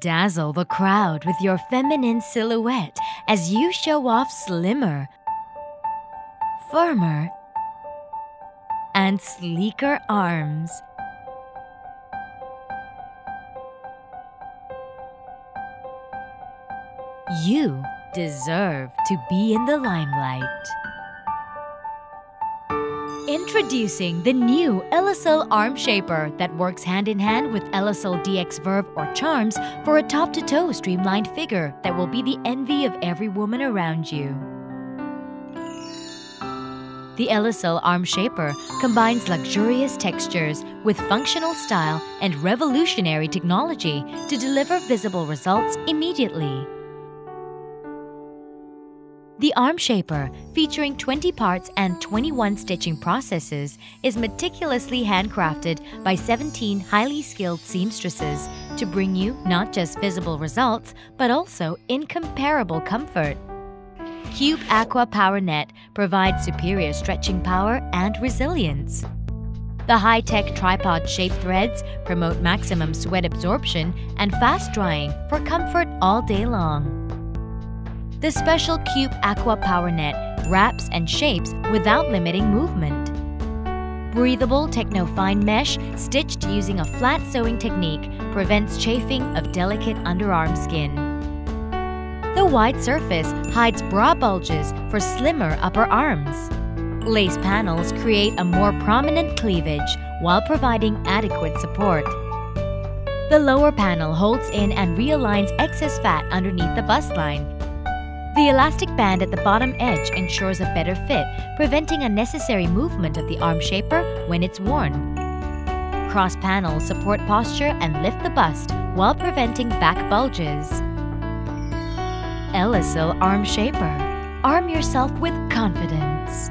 Dazzle the crowd with your feminine silhouette as you show off slimmer, firmer, and sleeker arms. You deserve to be in the limelight. Introducing the new Elysyle Arm Shaper that works hand in hand with Elysyle DX Verve or Charms for a top to toe streamlined figure that will be the envy of every woman around you. The Elysyle Arm Shaper combines luxurious textures with functional style and revolutionary technology to deliver visible results immediately. The Arm Shaper, featuring 20 parts and 21 stitching processes, is meticulously handcrafted by 17 highly skilled seamstresses to bring you not just visible results, but also incomparable comfort. Cube Aqua Power Net provides superior stretching power and resilience. The high-tech tripod-shaped threads promote maximum sweat absorption and fast drying for comfort all day long. The special Cube Aqua Power Net wraps and shapes without limiting movement. Breathable Techno-Fine mesh stitched using a flat sewing technique prevents chafing of delicate underarm skin. The wide surface hides bra bulges for slimmer upper arms. Lace panels create a more prominent cleavage while providing adequate support. The lower panel holds in and realigns excess fat underneath the bust line, the elastic band at the bottom edge ensures a better fit, preventing unnecessary movement of the arm shaper when it's worn. Cross panels support posture and lift the bust while preventing back bulges. Elysyle Arm Shaper. Arm yourself with confidence.